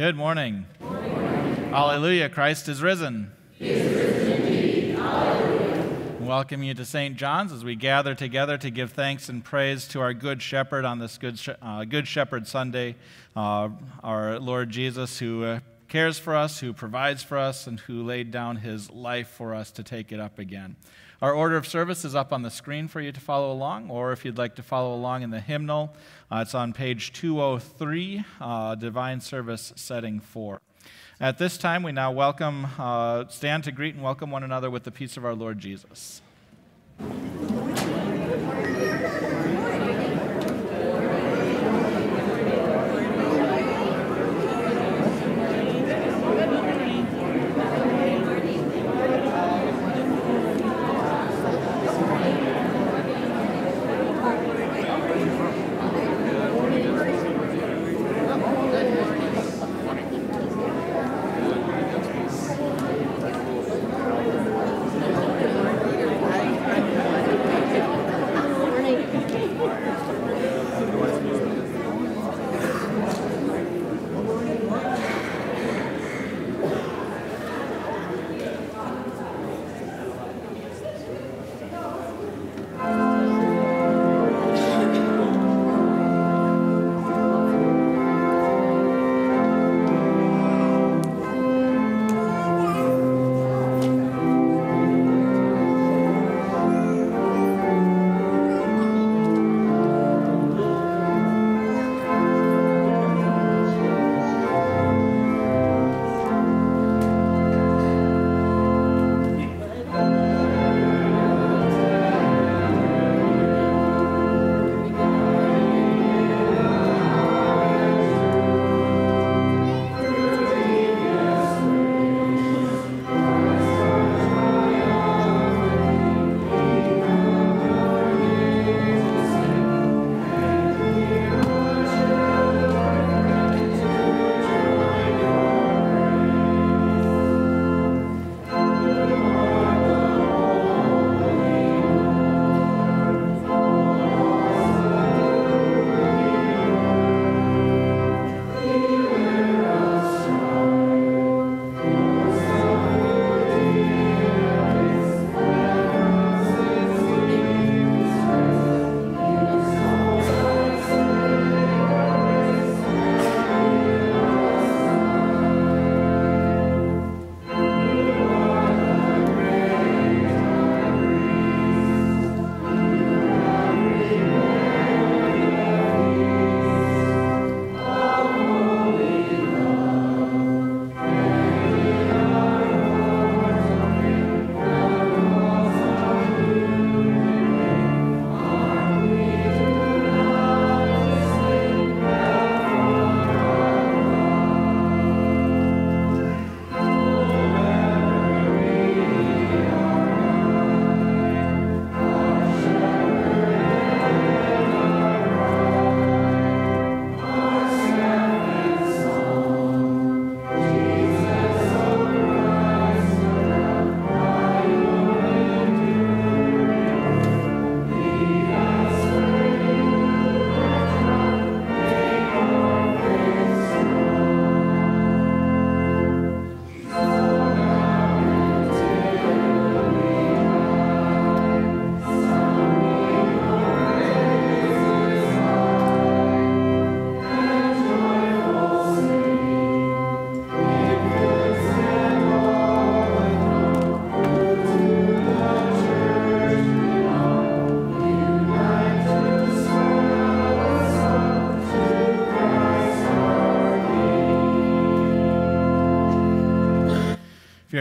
Good morning. Hallelujah. Christ is risen. He is risen indeed. Hallelujah. Welcome you to St. John's as we gather together to give thanks and praise to our Good Shepherd on this Good, uh, Good Shepherd Sunday, uh, our Lord Jesus, who uh, cares for us, who provides for us, and who laid down his life for us to take it up again. Our order of service is up on the screen for you to follow along, or if you'd like to follow along in the hymnal, uh, it's on page 203, uh, Divine Service Setting 4. At this time, we now welcome, uh, stand to greet and welcome one another with the peace of our Lord Jesus.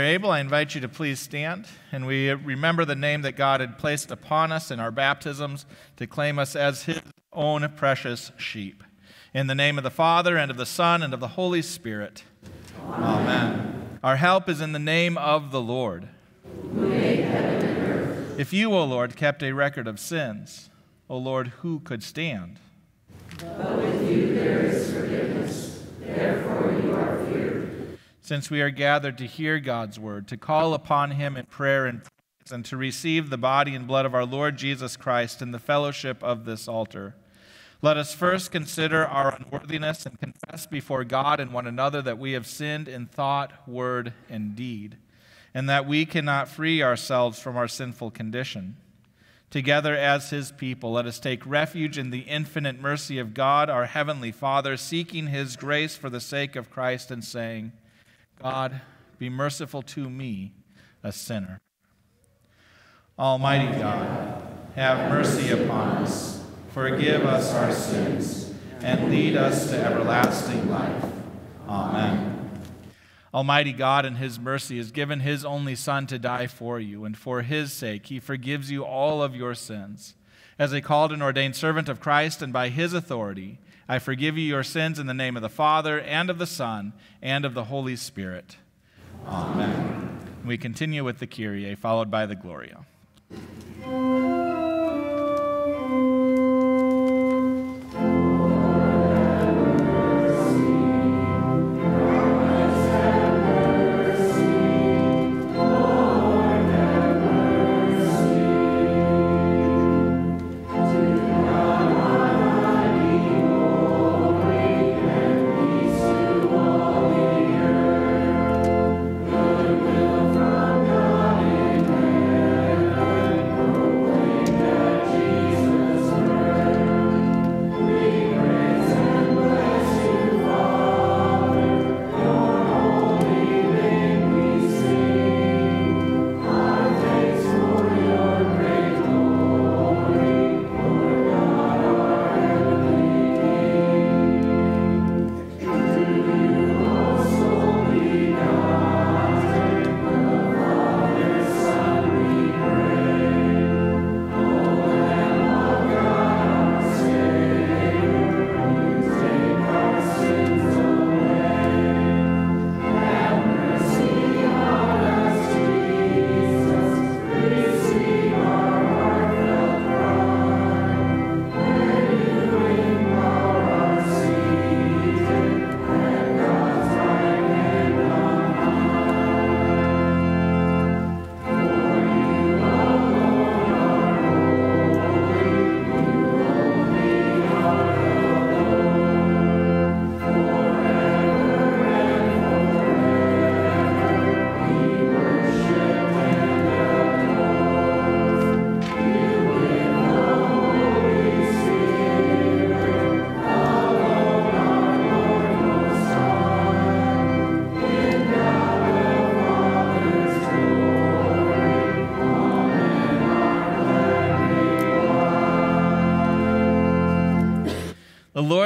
Able, I invite you to please stand and we remember the name that God had placed upon us in our baptisms to claim us as His own precious sheep. In the name of the Father, and of the Son, and of the Holy Spirit. Amen. Amen. Our help is in the name of the Lord. If you, O Lord, kept a record of sins, O Lord, who could stand? But with you there is forgiveness. Therefore you are feared since we are gathered to hear God's word, to call upon him in prayer and praise, and to receive the body and blood of our Lord Jesus Christ in the fellowship of this altar. Let us first consider our unworthiness and confess before God and one another that we have sinned in thought, word, and deed, and that we cannot free ourselves from our sinful condition. Together as his people, let us take refuge in the infinite mercy of God, our heavenly Father, seeking his grace for the sake of Christ and saying, God, be merciful to me, a sinner. Almighty God, have mercy upon us Forgive us our sins, and lead us to everlasting life. Amen. Almighty God, in His mercy, has given His only Son to die for you, and for His sake, He forgives you all of your sins. As a called and ordained servant of Christ, and by His authority, I forgive you your sins in the name of the Father, and of the Son, and of the Holy Spirit. Amen. We continue with the Kyrie, followed by the Gloria.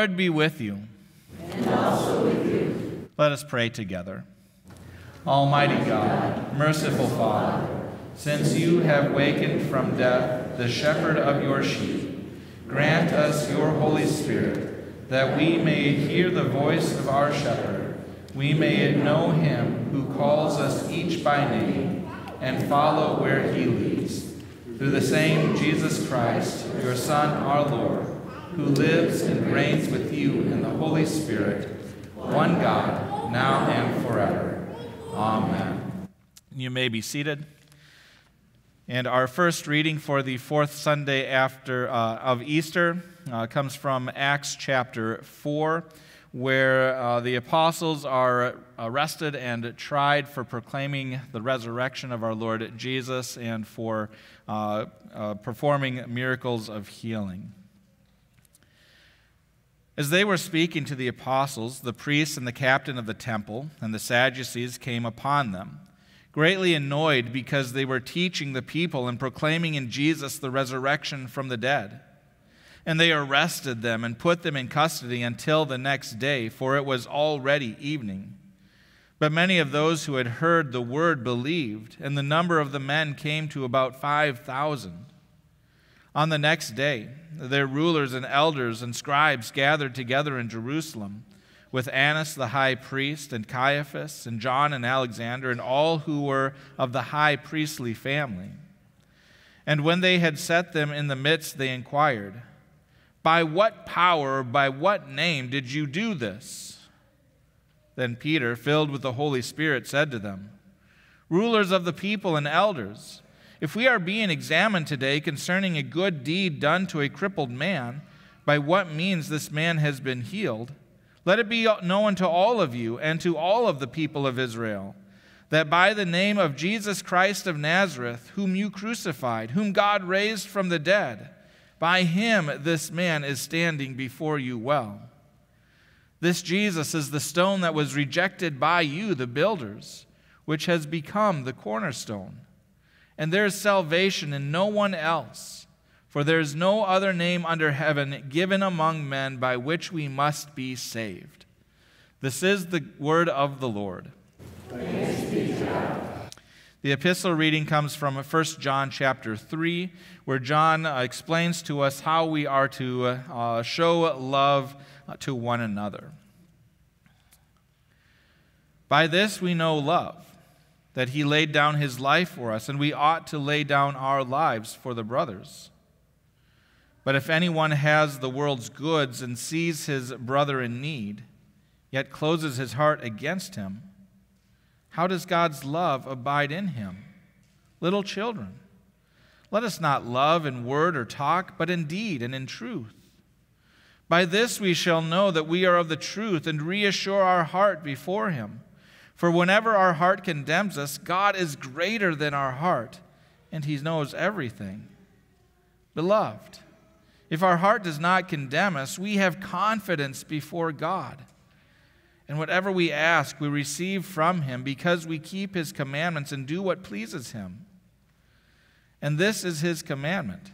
Lord be with you. And also with you. Let us pray together. Almighty God, merciful Father, since you have wakened from death the shepherd of your sheep, grant us your Holy Spirit, that we may hear the voice of our shepherd, we may know him who calls us each by name, and follow where he leads. Through the same Jesus Christ, your Son, our Lord who lives and reigns with you in the Holy Spirit, one God, now and forever. Amen. You may be seated. And our first reading for the fourth Sunday after uh, of Easter uh, comes from Acts chapter 4, where uh, the apostles are arrested and tried for proclaiming the resurrection of our Lord Jesus and for uh, uh, performing miracles of healing. As they were speaking to the apostles, the priests and the captain of the temple and the Sadducees came upon them, greatly annoyed because they were teaching the people and proclaiming in Jesus the resurrection from the dead. And they arrested them and put them in custody until the next day, for it was already evening. But many of those who had heard the word believed, and the number of the men came to about 5,000. On the next day, their rulers and elders and scribes gathered together in Jerusalem with Annas the high priest, and Caiaphas, and John and Alexander, and all who were of the high priestly family. And when they had set them in the midst, they inquired, By what power or by what name did you do this? Then Peter, filled with the Holy Spirit, said to them, Rulers of the people and elders, if we are being examined today concerning a good deed done to a crippled man, by what means this man has been healed, let it be known to all of you and to all of the people of Israel that by the name of Jesus Christ of Nazareth, whom you crucified, whom God raised from the dead, by him this man is standing before you well. This Jesus is the stone that was rejected by you, the builders, which has become the cornerstone. And there is salvation in no one else. For there is no other name under heaven given among men by which we must be saved. This is the word of the Lord. The epistle reading comes from 1 John chapter 3, where John uh, explains to us how we are to uh, show love uh, to one another. By this we know love, that he laid down his life for us, and we ought to lay down our lives for the brothers. But if anyone has the world's goods and sees his brother in need, yet closes his heart against him, how does God's love abide in him? Little children, let us not love in word or talk, but in deed and in truth. By this we shall know that we are of the truth and reassure our heart before him. For whenever our heart condemns us, God is greater than our heart, and he knows everything. Beloved, if our heart does not condemn us, we have confidence before God. And whatever we ask, we receive from him because we keep his commandments and do what pleases him. And this is his commandment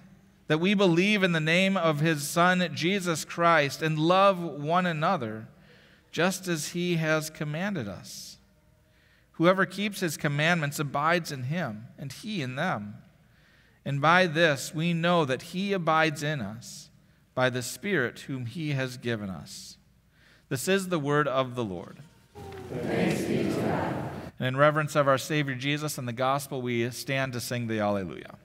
that we believe in the name of his Son, Jesus Christ, and love one another just as he has commanded us. Whoever keeps his commandments abides in him, and he in them. And by this we know that He abides in us by the Spirit whom He has given us. This is the word of the Lord. And in reverence of our Savior Jesus and the gospel, we stand to sing the Alleluia.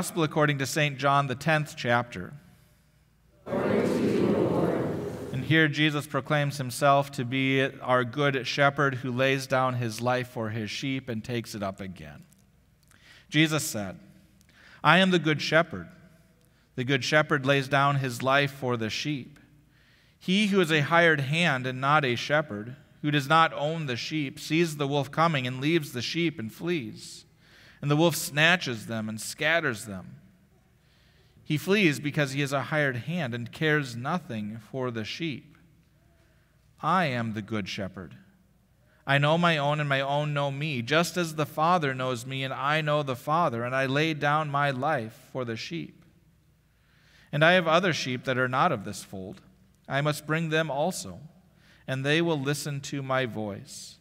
Gospel according to St. John, the 10th chapter. and here Jesus proclaims himself to be our good shepherd who lays down his life for his sheep and takes it up again. Jesus said, I am the good shepherd. The good shepherd lays down his life for the sheep. He who is a hired hand and not a shepherd, who does not own the sheep, sees the wolf coming and leaves the sheep and flees and the wolf snatches them and scatters them. He flees because he is a hired hand and cares nothing for the sheep. I am the good shepherd. I know my own, and my own know me, just as the Father knows me, and I know the Father, and I lay down my life for the sheep. And I have other sheep that are not of this fold. I must bring them also, and they will listen to my voice.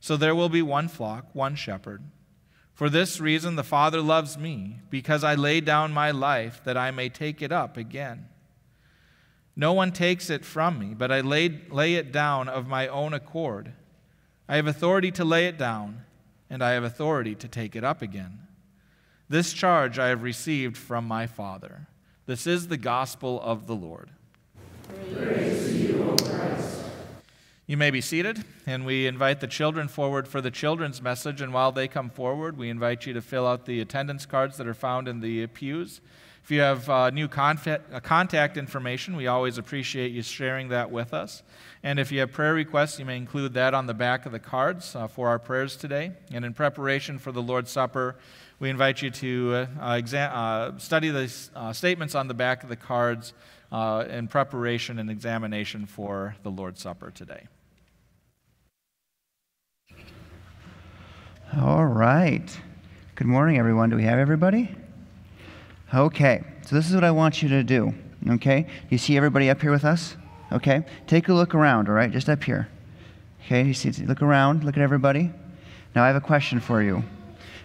So there will be one flock, one shepherd. For this reason, the Father loves me, because I lay down my life that I may take it up again. No one takes it from me, but I lay, lay it down of my own accord. I have authority to lay it down, and I have authority to take it up again. This charge I have received from my Father. This is the gospel of the Lord. Praise you. You may be seated, and we invite the children forward for the children's message. And while they come forward, we invite you to fill out the attendance cards that are found in the pews. If you have uh, new contact, uh, contact information, we always appreciate you sharing that with us. And if you have prayer requests, you may include that on the back of the cards uh, for our prayers today. And in preparation for the Lord's Supper, we invite you to uh, exam- uh, study the uh, statements on the back of the cards in preparation and examination for the Lord's Supper today. All right. Good morning, everyone. Do we have everybody? Okay, so this is what I want you to do. Okay? You see everybody up here with us? Okay? Take a look around, all right? Just up here. Okay? You see, look around, look at everybody. Now I have a question for you.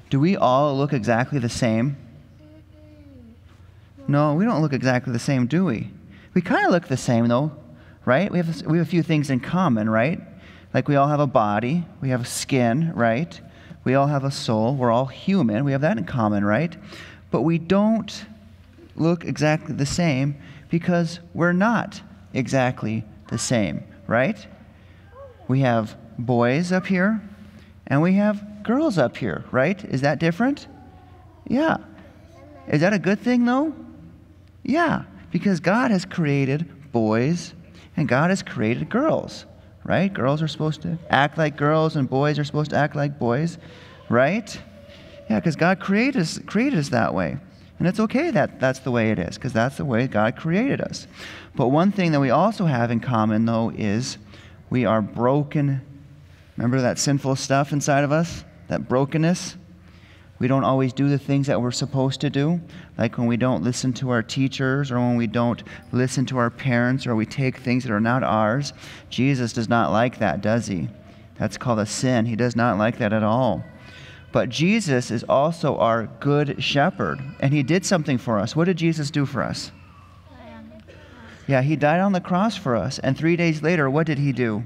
Do we all look exactly the same? No, we don't look exactly the same, do we? We kind of look the same, though, right? We have, we have a few things in common, right? Like we all have a body, we have skin, right? We all have a soul, we're all human, we have that in common, right? But we don't look exactly the same because we're not exactly the same, right? We have boys up here and we have girls up here, right? Is that different? Yeah. Is that a good thing, though? Yeah, because God has created boys and God has created girls, right? Girls are supposed to act like girls and boys are supposed to act like boys, right? Yeah, because God created us, created us that way. And it's okay that that's the way it is, because that's the way God created us. But one thing that we also have in common, though, is we are broken. Remember that sinful stuff inside of us? That brokenness? We don't always do the things that we're supposed to do, like when we don't listen to our teachers or when we don't listen to our parents or we take things that are not ours. Jesus does not like that, does he? That's called a sin. He does not like that at all. But Jesus is also our good shepherd, and he did something for us. What did Jesus do for us? Yeah, he died on the cross for us. And three days later, what did he do?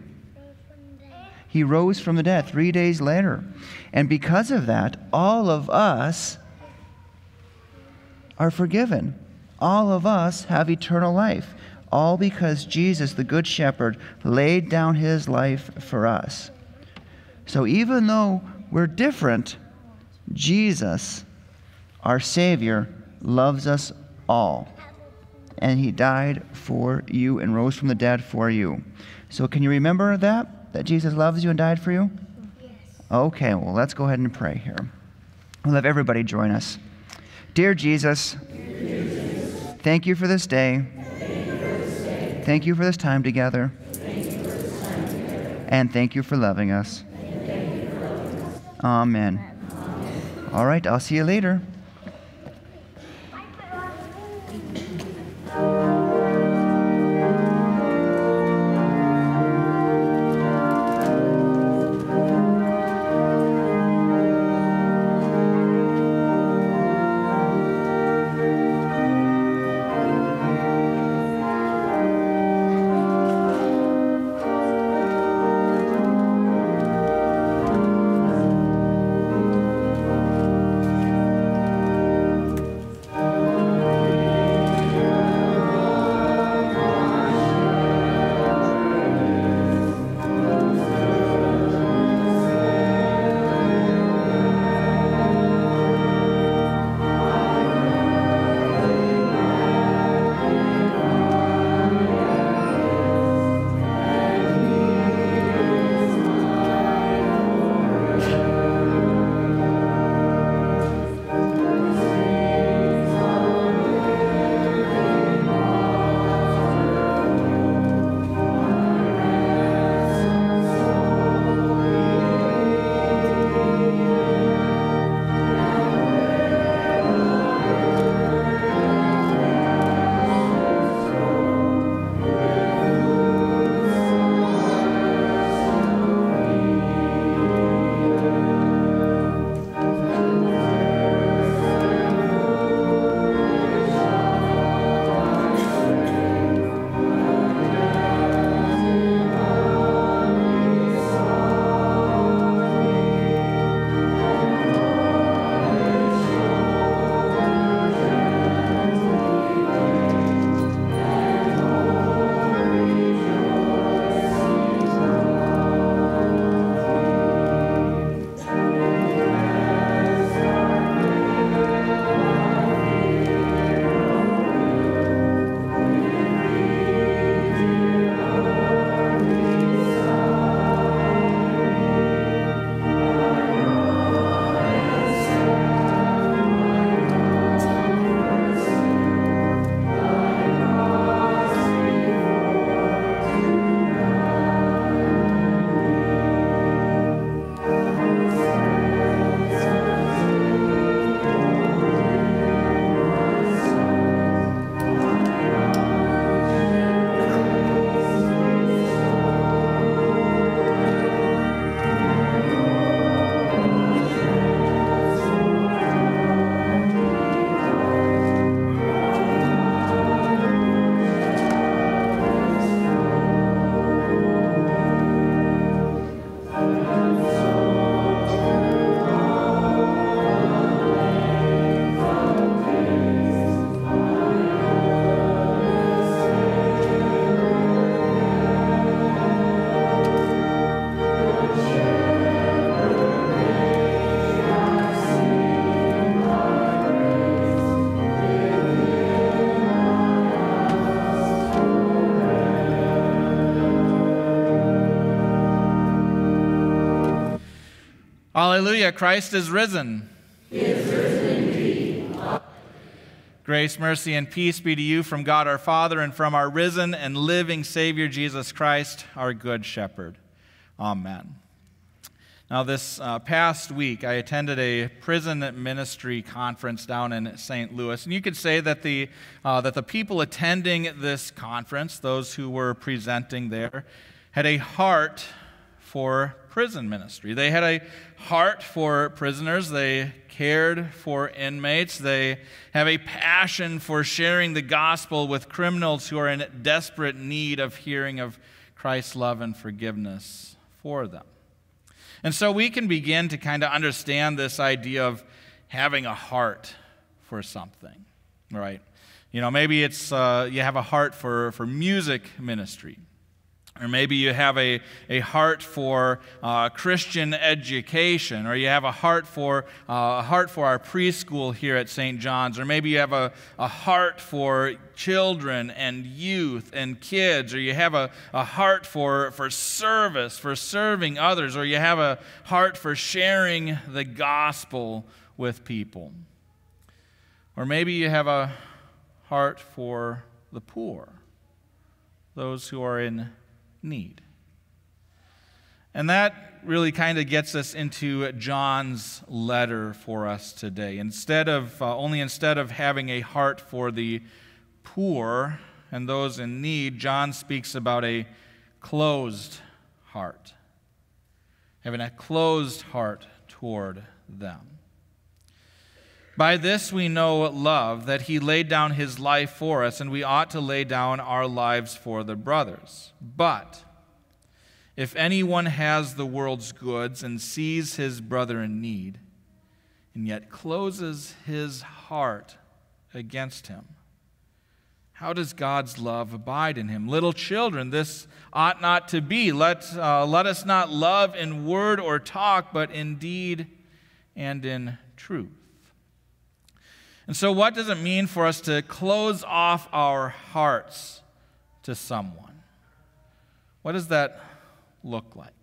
He rose from the dead three days later. And because of that, all of us are forgiven. All of us have eternal life. All because Jesus, the Good Shepherd, laid down his life for us. So even though we're different. Jesus, our Savior, loves us all. And He died for you and rose from the dead for you. So, can you remember that? That Jesus loves you and died for you? Yes. Okay, well, let's go ahead and pray here. We'll have everybody join us. Dear Jesus, Dear Jesus thank you for this day. Thank you for this time together. And thank you for loving us. Amen. All right, I'll see you later. Hallelujah, Christ is risen. He is risen indeed. Grace, mercy, and peace be to you from God our Father and from our risen and living Savior Jesus Christ, our good shepherd. Amen. Now, this uh, past week, I attended a prison ministry conference down in St. Louis, and you could say that the, uh, that the people attending this conference, those who were presenting there, had a heart for prison ministry. They had a heart for prisoners. They cared for inmates. They have a passion for sharing the gospel with criminals who are in desperate need of hearing of Christ's love and forgiveness for them. And so we can begin to kind of understand this idea of having a heart for something, right? You know, maybe it's uh, you have a heart for, for music ministry. Or maybe you have a, a heart for uh, Christian education, or you have a heart for, uh, a heart for our preschool here at St. John's, or maybe you have a, a heart for children and youth and kids, or you have a, a heart for, for service, for serving others, or you have a heart for sharing the gospel with people. Or maybe you have a heart for the poor, those who are in need. And that really kind of gets us into John's letter for us today. Instead of, uh, only instead of having a heart for the poor and those in need, John speaks about a closed heart, having a closed heart toward them. By this we know love, that he laid down his life for us, and we ought to lay down our lives for the brothers. But if anyone has the world's goods and sees his brother in need, and yet closes his heart against him, how does God's love abide in him? Little children, this ought not to be. Let, uh, let us not love in word or talk, but in deed and in truth. And so, what does it mean for us to close off our hearts to someone? What does that look like?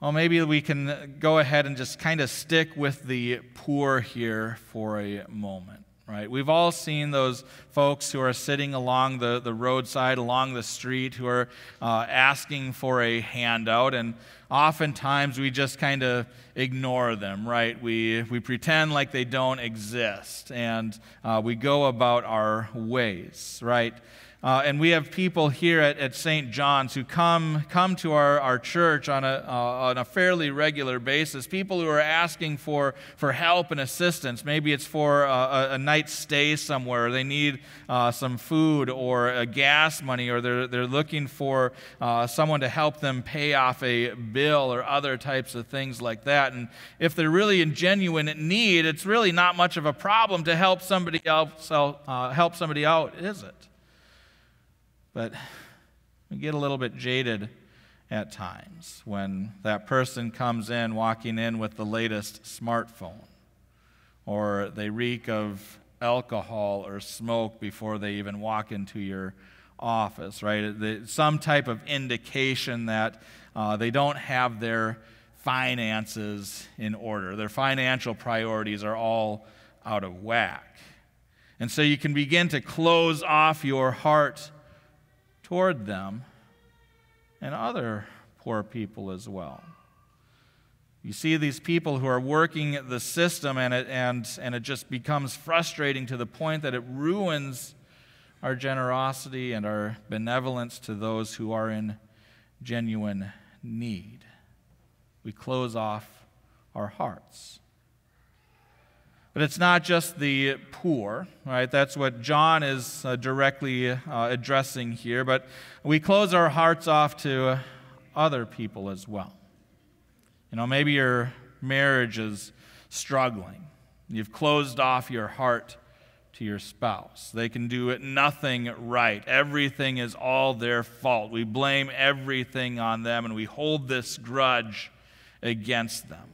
Well, maybe we can go ahead and just kind of stick with the poor here for a moment, right? We've all seen those folks who are sitting along the, the roadside, along the street, who are uh, asking for a handout. And oftentimes we just kind of ignore them, right? We, we pretend like they don't exist and uh, we go about our ways, right? Uh, and we have people here at, at St. John's who come, come to our, our church on a, uh, on a fairly regular basis. People who are asking for, for help and assistance. Maybe it's for a, a night stay somewhere. They need uh, some food or a gas money, or they're, they're looking for uh, someone to help them pay off a bill or other types of things like that. And if they're really in genuine need, it's really not much of a problem to help somebody else uh, help somebody out, is it? But we get a little bit jaded at times when that person comes in walking in with the latest smartphone, or they reek of alcohol or smoke before they even walk into your office, right? Some type of indication that uh, they don't have their finances in order. Their financial priorities are all out of whack. And so you can begin to close off your heart toward them and other poor people as well. You see these people who are working the system, and it, and, and it just becomes frustrating to the point that it ruins our generosity and our benevolence to those who are in genuine need. We close off our hearts. But it's not just the poor, right? That's what John is uh, directly uh, addressing here. But we close our hearts off to other people as well. You know, maybe your marriage is struggling. You've closed off your heart to your spouse. They can do nothing right. Everything is all their fault. We blame everything on them and we hold this grudge against them.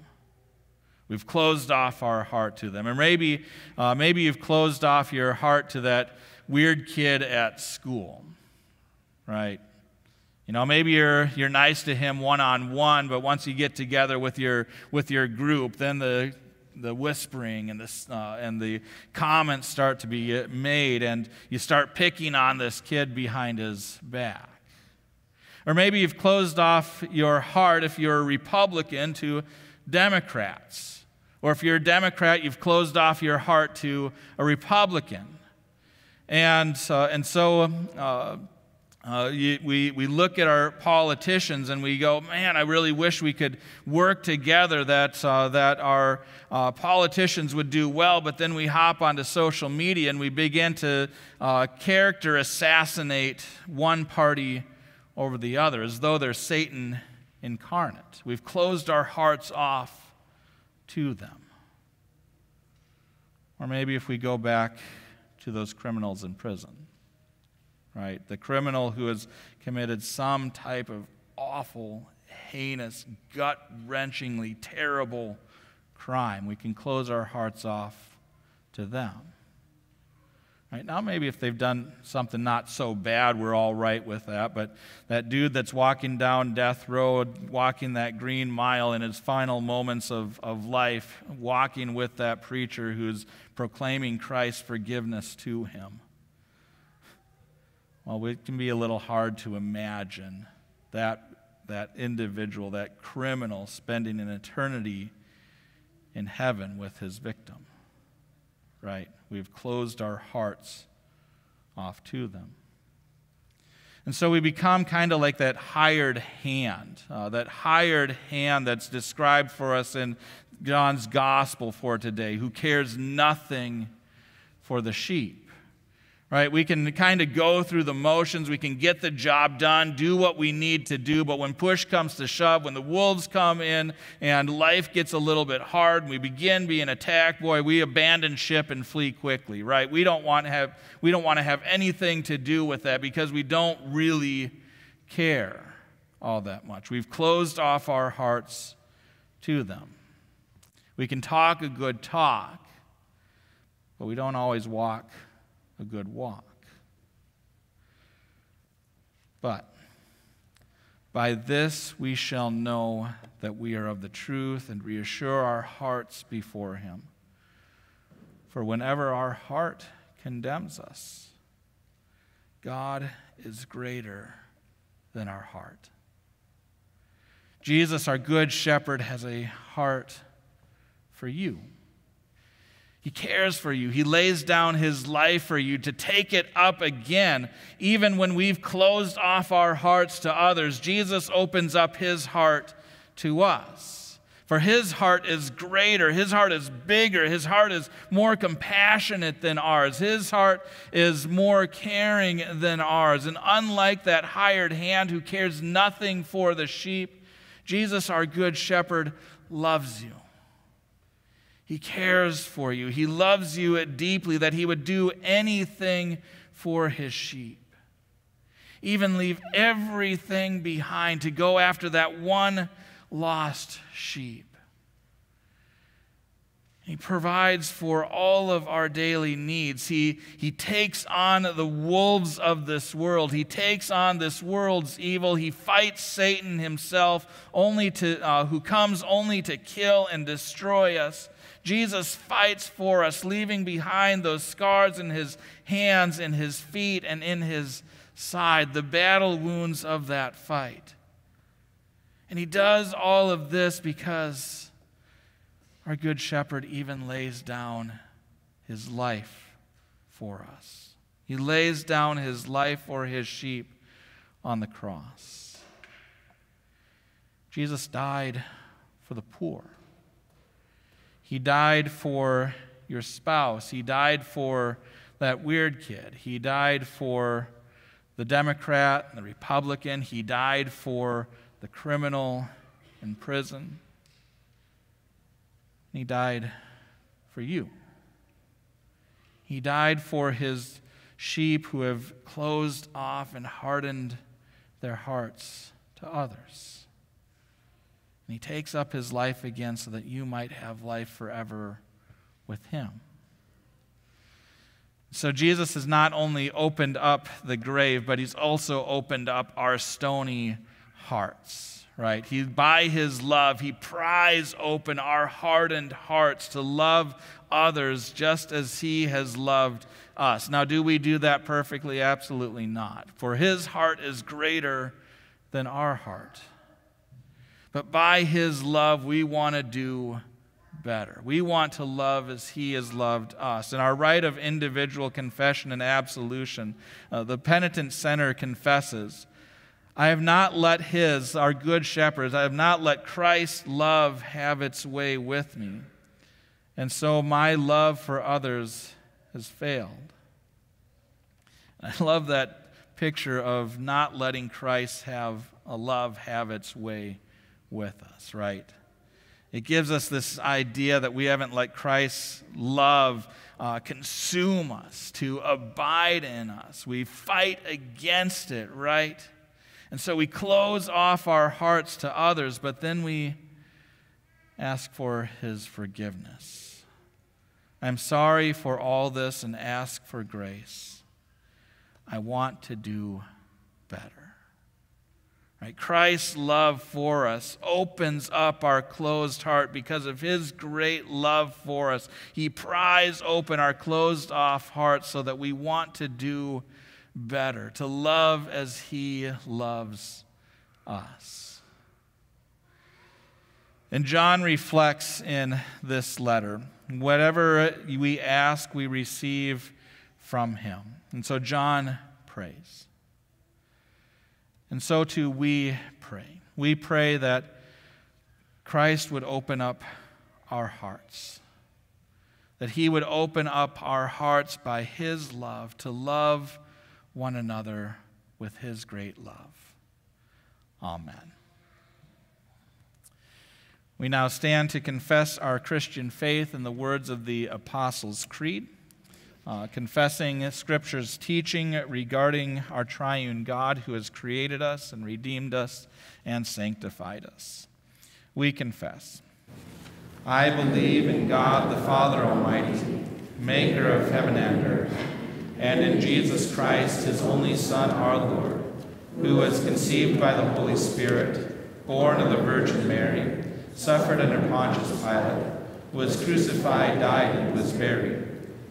We've closed off our heart to them. And maybe, uh, maybe you've closed off your heart to that weird kid at school, right? You know, maybe you're, you're nice to him one on one, but once you get together with your, with your group, then the, the whispering and the, uh, and the comments start to be made, and you start picking on this kid behind his back. Or maybe you've closed off your heart if you're a Republican to Democrats. Or if you're a Democrat, you've closed off your heart to a Republican. And, uh, and so uh, uh, you, we, we look at our politicians and we go, man, I really wish we could work together, that, uh, that our uh, politicians would do well. But then we hop onto social media and we begin to uh, character assassinate one party over the other, as though they're Satan incarnate. We've closed our hearts off to them. Or maybe if we go back to those criminals in prison, right? The criminal who has committed some type of awful, heinous, gut wrenchingly terrible crime. We can close our hearts off to them. Right now, maybe if they've done something not so bad, we're all right with that. But that dude that's walking down Death Road, walking that green mile in his final moments of, of life, walking with that preacher who's proclaiming Christ's forgiveness to him. Well, it can be a little hard to imagine that, that individual, that criminal, spending an eternity in heaven with his victim right? We've closed our hearts off to them. And so we become kind of like that hired hand, uh, that hired hand that's described for us in John's gospel for today, who cares nothing for the sheep right? We can kind of go through the motions. We can get the job done, do what we need to do. But when push comes to shove, when the wolves come in and life gets a little bit hard, and we begin being attacked, boy, we abandon ship and flee quickly, right? We don't want to have, we don't want to have anything to do with that because we don't really care all that much. We've closed off our hearts to them. We can talk a good talk, but we don't always walk a good walk. But by this we shall know that we are of the truth and reassure our hearts before Him. For whenever our heart condemns us, God is greater than our heart. Jesus, our good shepherd, has a heart for you. He cares for you. He lays down his life for you to take it up again. Even when we've closed off our hearts to others, Jesus opens up his heart to us. For his heart is greater, his heart is bigger, his heart is more compassionate than ours, his heart is more caring than ours. And unlike that hired hand who cares nothing for the sheep, Jesus, our good shepherd, loves you. He cares for you. He loves you deeply that he would do anything for his sheep. Even leave everything behind to go after that one lost sheep. He provides for all of our daily needs. He, he takes on the wolves of this world. He takes on this world's evil. He fights Satan himself, only to, uh, who comes only to kill and destroy us. Jesus fights for us, leaving behind those scars in his hands, in his feet, and in his side, the battle wounds of that fight. And he does all of this because our good shepherd even lays down his life for us. He lays down his life for his sheep on the cross. Jesus died for the poor. He died for your spouse. He died for that weird kid. He died for the Democrat and the Republican. He died for the criminal in prison. He died for you. He died for his sheep who have closed off and hardened their hearts to others. And he takes up his life again so that you might have life forever with him. So Jesus has not only opened up the grave, but he's also opened up our stony hearts, right? He by his love, he pries open our hardened hearts to love others just as he has loved us. Now, do we do that perfectly? Absolutely not. For his heart is greater than our heart. But by his love, we want to do better. We want to love as He has loved us. In our rite of individual confession and absolution, uh, the penitent sinner confesses, I have not let His, our good shepherds, I have not let Christ's love have its way with me. And so my love for others has failed. I love that picture of not letting Christ have a love have its way with us, right? It gives us this idea that we haven't let Christ's love uh, consume us, to abide in us. We fight against it, right? And so we close off our hearts to others, but then we ask for his forgiveness. I'm sorry for all this and ask for grace. I want to do better. Right? Christ's love for us opens up our closed heart because of his great love for us. He pries open our closed off hearts so that we want to do better, to love as he loves us. And John reflects in this letter whatever we ask, we receive from him. And so John prays. And so too we pray. We pray that Christ would open up our hearts, that he would open up our hearts by his love to love one another with his great love. Amen. We now stand to confess our Christian faith in the words of the Apostles' Creed uh, confessing Scripture's teaching regarding our triune God who has created us and redeemed us and sanctified us. We confess. I believe in God the Father Almighty, maker of heaven and earth, and in Jesus Christ, his only Son, our Lord, who was conceived by the Holy Spirit, born of the Virgin Mary, suffered under Pontius Pilate, was crucified, died, and was buried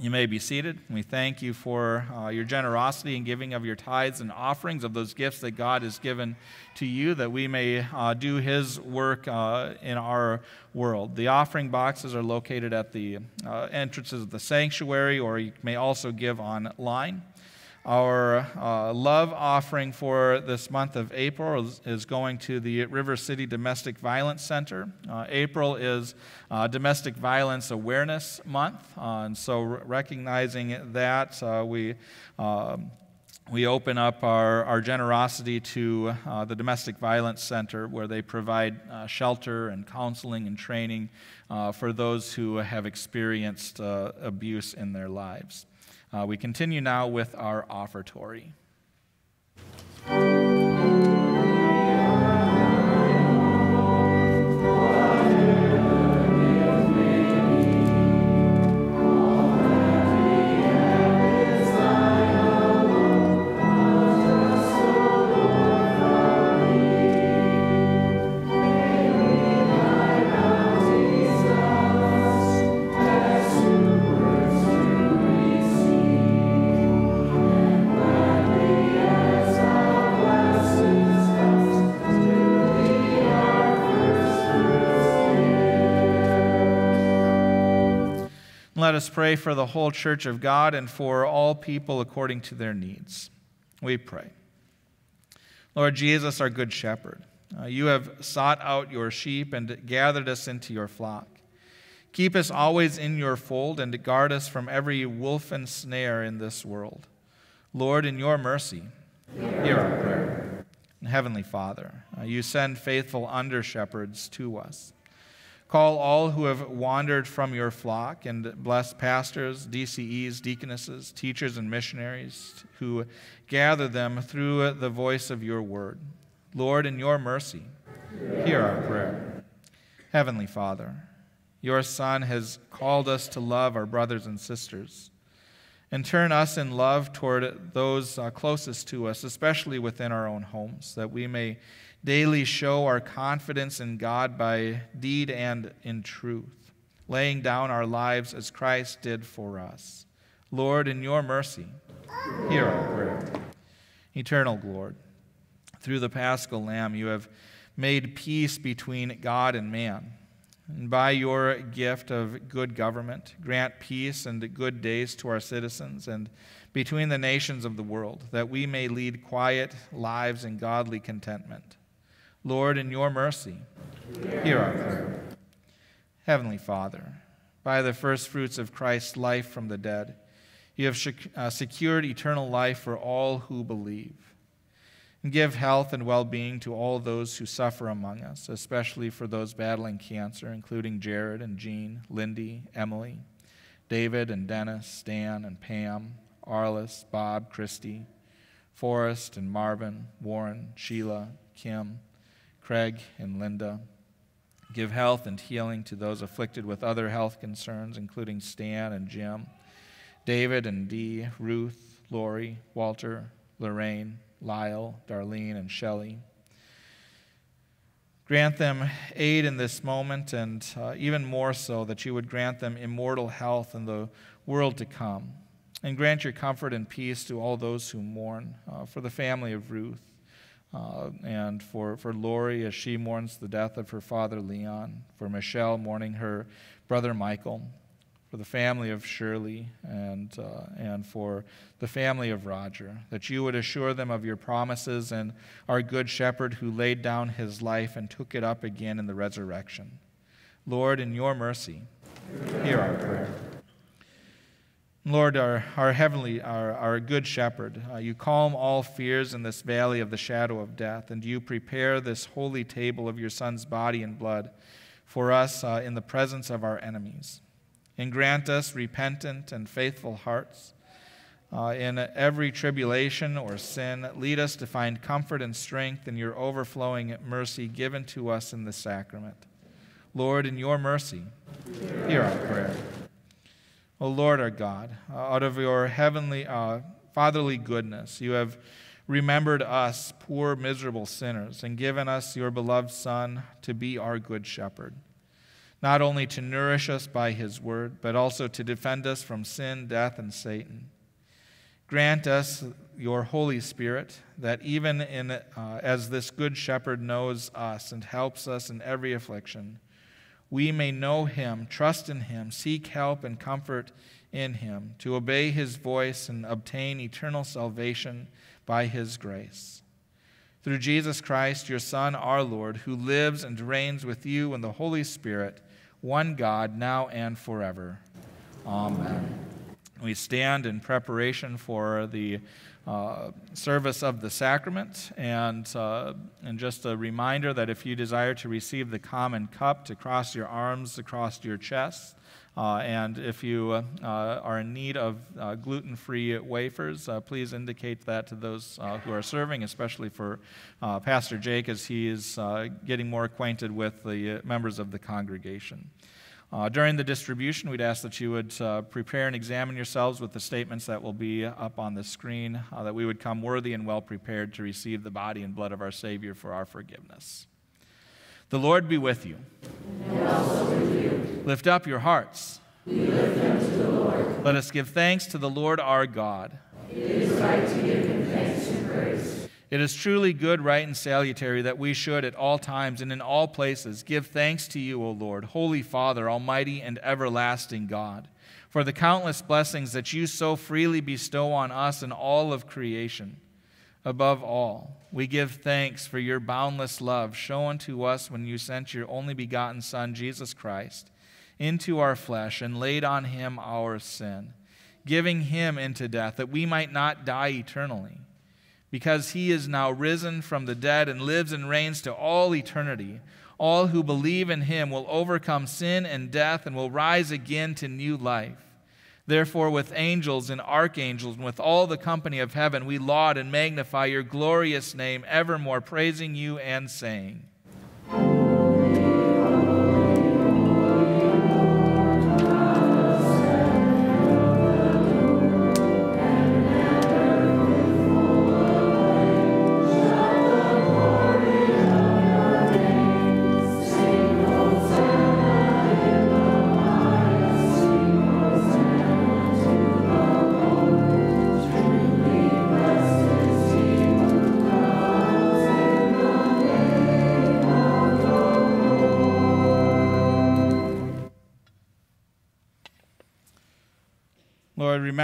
You may be seated. We thank you for uh, your generosity in giving of your tithes and offerings of those gifts that God has given to you, that we may uh, do His work uh, in our world. The offering boxes are located at the uh, entrances of the sanctuary, or you may also give online. Our uh, love offering for this month of April is, is, going to the River City Domestic Violence Center. Uh, April is uh, Domestic Violence Awareness Month, uh, and so recognizing that, uh, we um, we open up our, our generosity to uh, the Domestic Violence Center, where they provide uh, shelter and counseling and training uh, for those who have experienced abuse in their lives. Uh, we continue now with our offertory. Us pray for the whole church of God and for all people according to their needs. We pray. Lord Jesus, our good shepherd, uh, you have sought out your sheep and gathered us into your flock. Keep us always in your fold and guard us from every wolf and snare in this world. Lord, in your mercy, hear our prayer. Heavenly Father, uh, you send faithful under shepherds to us. Call all who have wandered from your flock and bless pastors, DCEs, deaconesses, teachers, and missionaries who gather them through the voice of your word. Lord, in your mercy, hear our prayer. Heavenly Father, your Son has called us to love our brothers and sisters and turn us in love toward those uh, closest to us, especially within our own homes, that we may daily show our confidence in God by deed and in truth, laying down our lives as Christ did for us. Lord, in your mercy, hear our prayer. Eternal Lord, through the paschal lamb, you have made peace between God and man and by your gift of good government, grant peace and good days to our citizens and between the nations of the world, that we may lead quiet lives in godly contentment. Lord, in your mercy, hear our prayer. Heavenly Father, by the first fruits of Christ's life from the dead, you have uh, secured eternal life for all who believe and give health and well being to all those who suffer among us, especially for those battling cancer, including Jared and Jean, Lindy, Emily, David and Dennis, Dan and Pam, Arliss, Bob, Christy, Forrest and Marvin, Warren, Sheila, Kim, Craig, and Linda. Give health and healing to those afflicted with other health concerns, including Stan and Jim, David and Dee, Ruth, Lori, Walter, Lorraine, Lyle, Darlene, and Shelley. Grant them aid in this moment, and uh, even more so, that you would grant them immortal health in the world to come. And grant your comfort and peace to all those who mourn, uh, for the family of Ruth, uh, and for, for Lori as she mourns the death of her father Leon, for Michelle mourning her brother Michael, for the family of Shirley and, uh, and for the family of Roger, that you would assure them of your promises and our good shepherd who laid down his life and took it up again in the resurrection. Lord, in your mercy, hear our prayer. Lord, our, our heavenly, our, our good shepherd, uh, you calm all fears in this valley of the shadow of death, and you prepare this holy table of your Son's body and blood for us uh, in the presence of our enemies and grant us repentant and faithful hearts. Uh, in every tribulation or sin, lead us to find comfort and strength in your overflowing mercy given to us in the sacrament. Lord, in your mercy, hear our prayer. O Lord our God, uh, out of your heavenly, uh, fatherly goodness, you have remembered us, poor, miserable sinners, and given us your beloved Son to be our good shepherd not only to nourish us by his word, but also to defend us from sin, death, and Satan. Grant us your Holy Spirit, that even in, uh, as this good shepherd knows us and helps us in every affliction, we may know him, trust in him, seek help and comfort in him, to obey his voice and obtain eternal salvation by his grace. Through Jesus Christ, your Son, our Lord, who lives and reigns with you in the Holy Spirit, one God, now and forever. Amen. We stand in preparation for the uh, service of the sacrament, and, uh, and just a reminder that if you desire to receive the common cup, to cross your arms across your chest. Uh, and if you uh, uh, are in need of gluten free wafers, please indicate that to those who are serving, especially for Pastor Jake as he is getting more acquainted with the members of the congregation. Uh, during the distribution, we'd ask that you would uh, prepare and examine yourselves with the statements that will be up on the screen, uh, that we would come worthy and well prepared to receive the body and blood of our Savior for our forgiveness. The Lord be with you. And also with you. Lift up your hearts. We lift them to the Lord. Let us give thanks to the Lord our God. It is right to give him thanks and praise. It is truly good, right, and salutary that we should at all times and in all places give thanks to you, O Lord, Holy Father, Almighty and everlasting God, for the countless blessings that you so freely bestow on us and all of creation. Above all, we give thanks for your boundless love shown to us when you sent your only begotten Son, Jesus Christ, into our flesh and laid on him our sin giving him into death, that we might not die eternally. Because he is now risen from the dead and lives and reigns to all eternity, all who believe in him will overcome sin and death and will rise again to new life. Therefore, with angels and archangels and with all the company of heaven, we laud and magnify your glorious name, evermore praising you and saying,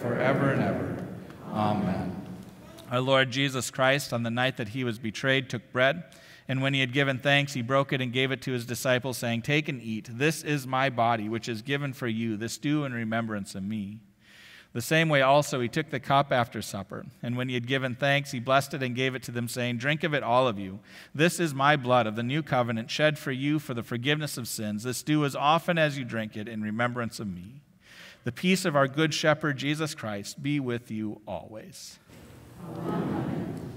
forever and ever. Amen. Our Lord Jesus Christ, on the night that he was betrayed, took bread, and when he had given thanks, he broke it and gave it to his disciples, saying, Take and eat. This is my body, which is given for you. This do in remembrance of me. The same way also he took the cup after supper, and when he had given thanks, he blessed it and gave it to them, saying, Drink of it, all of you. This is my blood of the new covenant, shed for you for the forgiveness of sins. This do as often as you drink it in remembrance of me. The peace of our good shepherd, Jesus Christ, be with you always. Amen.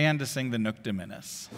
Stand to sing the Nunc Dimittis.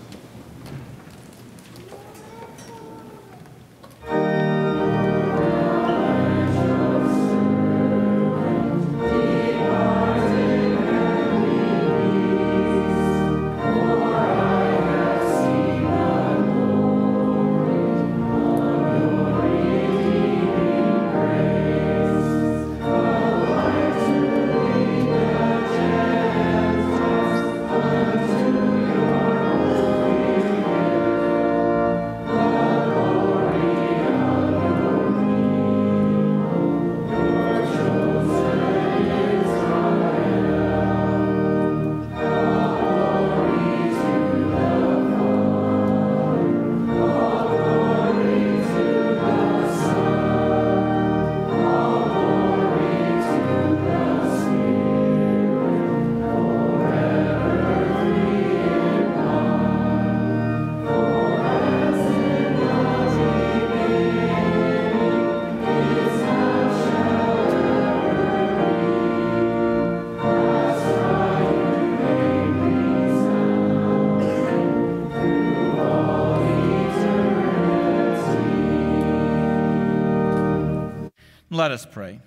Let us pray.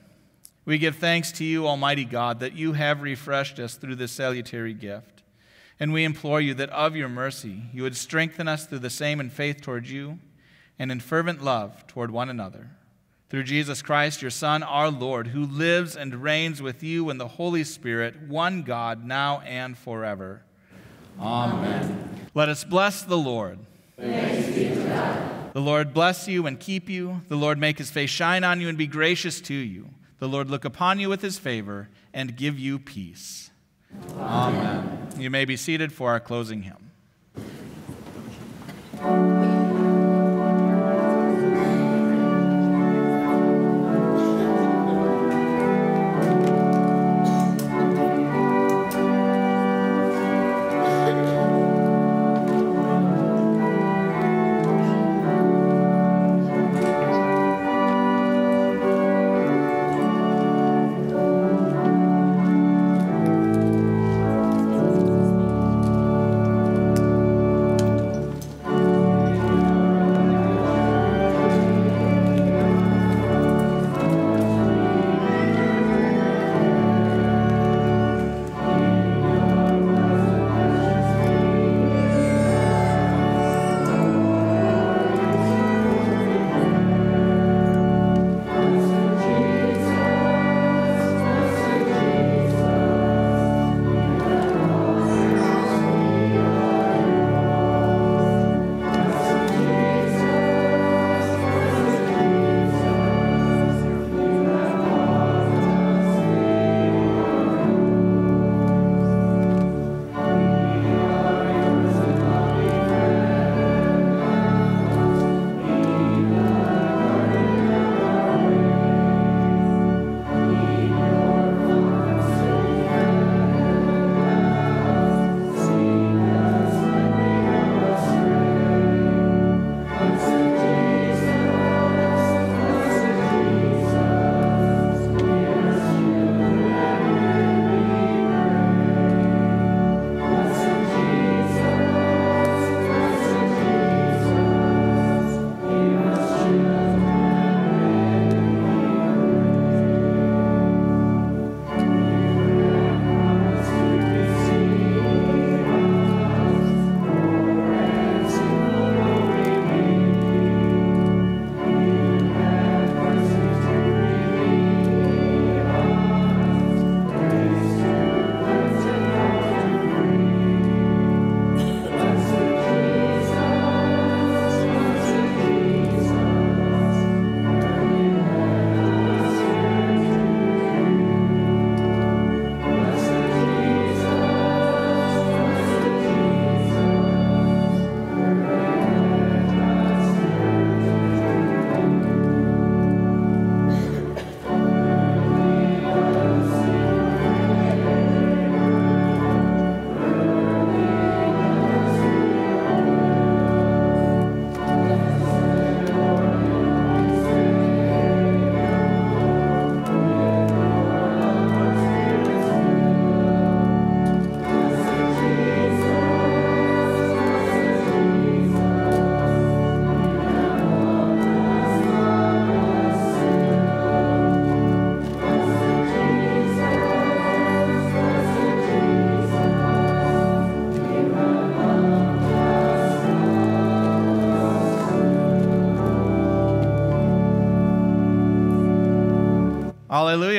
We give thanks to you, Almighty God, that you have refreshed us through this salutary gift. And we implore you that of your mercy you would strengthen us through the same in faith toward you and in fervent love toward one another. Through Jesus Christ, your Son, our Lord, who lives and reigns with you in the Holy Spirit, one God, now and forever. Amen. Let us bless the Lord. Thanks be to God. The Lord bless you and keep you. The Lord make his face shine on you and be gracious to you. The Lord look upon you with his favor and give you peace. Amen. Amen. You may be seated for our closing hymn.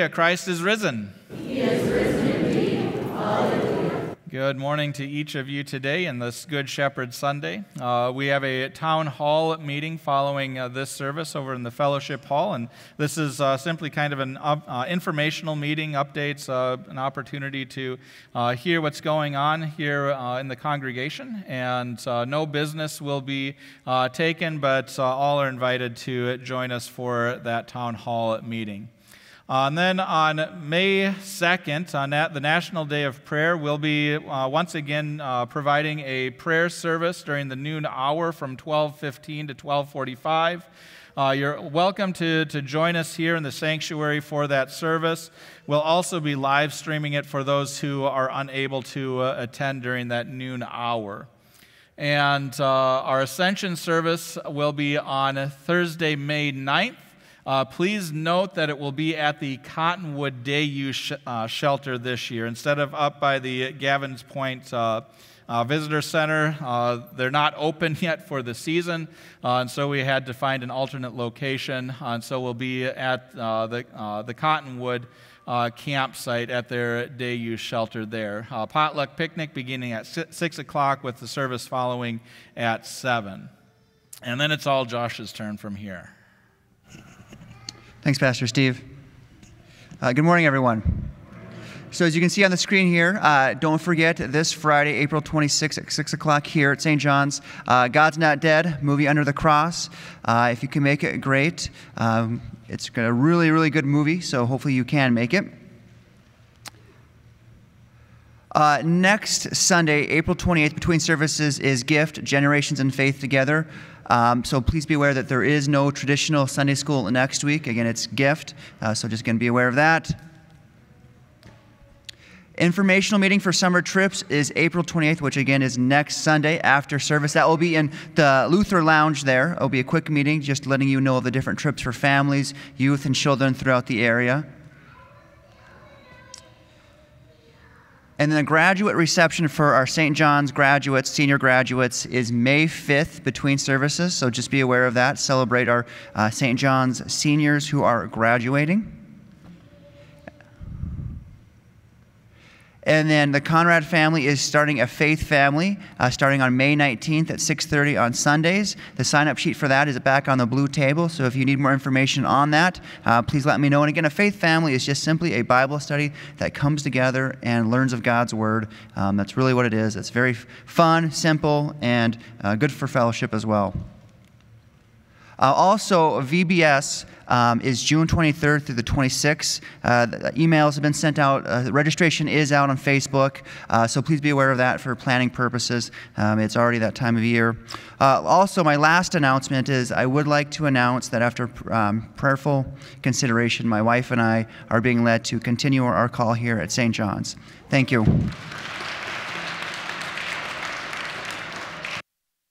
Hallelujah, Christ is risen. He is risen indeed. Hallelujah. Good morning to each of you today in this Good Shepherd Sunday. Uh, we have a town hall meeting following uh, this service over in the fellowship hall, and this is uh, simply kind of an uh, informational meeting, updates, uh, an opportunity to uh, hear what's going on here in the congregation. And no business will be taken, but all are invited to join us for that town hall meeting. Uh, and then on May 2nd, on that, the National Day of Prayer, we'll be uh, once again uh, providing a prayer service during the noon hour from 12:15 to 12:45. Uh, you're welcome to, to join us here in the sanctuary for that service. We'll also be live streaming it for those who are unable to uh, attend during that noon hour. And uh, our Ascension service will be on Thursday, May 9th uh, please note that it will be at the Cottonwood Day Use sh- uh, Shelter this year instead of up by the Gavin's Point uh, uh Visitor Center. Uh, they're not open yet for the season, uh, and so we had to find an alternate location. and so we'll be at the, the Cottonwood. Uh, campsite at their day use shelter there. Uh, potluck picnic beginning at 6 o'clock with the service following at 7. And then it's all Josh's turn from here. Thanks, Pastor Steve. Uh, good morning, everyone. So, as you can see on the screen here, uh, don't forget this Friday, April 26th at 6 o'clock here at St. John's, uh, God's Not Dead, movie Under the Cross. Uh, if you can make it, great. Um, it's a really, really good movie, so hopefully you can make it. Uh, next Sunday, April 28th, between services, is Gift, Generations and Faith Together. Um, so please be aware that there is no traditional Sunday school next week. Again, it's gift, uh, so just going to be aware of that. Informational meeting for summer trips is April 28th, which again is next Sunday after service. That will be in the Luther Lounge there. It will be a quick meeting just letting you know of the different trips for families, youth, and children throughout the area. And then the graduate reception for our St. John's graduates, senior graduates, is May 5th between services. So just be aware of that. Celebrate our uh, St. John's seniors who are graduating. And then the Conrad family is starting a faith family uh, starting on May 19th at 6:30 on Sundays. The sign-up sheet for that is back on the blue table. So if you need more information on that, uh, please let me know. And again, a faith family is just simply a Bible study that comes together and learns of God's Word. Um, that's really what it is. It's very fun, simple, and uh, good for fellowship as well. Uh, also, VBS um, is June 23rd through the 26th. Uh, the emails have been sent out. Uh, registration is out on Facebook, uh, so please be aware of that for planning purposes. Um, it's already that time of year. Uh, also, my last announcement is I would like to announce that after um, prayerful consideration, my wife and I are being led to continue our call here at St. John's. Thank you.